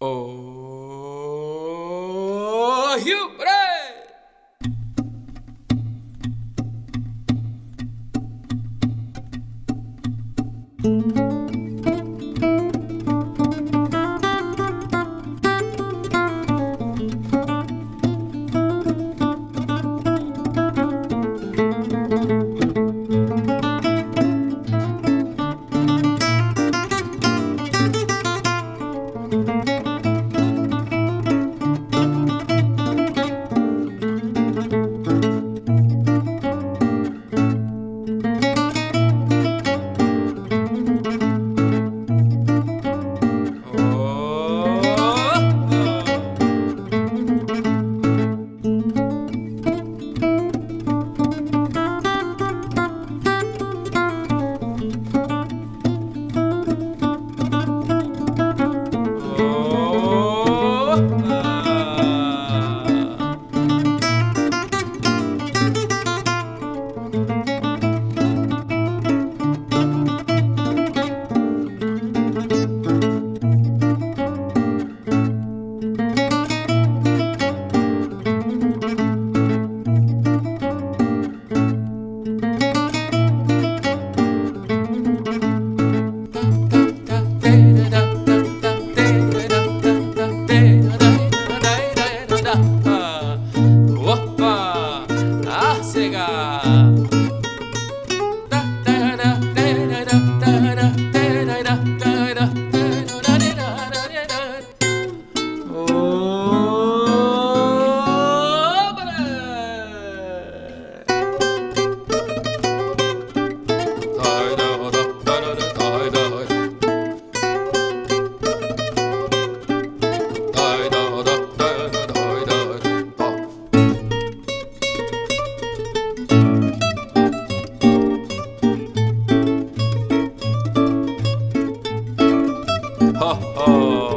Oh, Hugh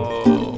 ho.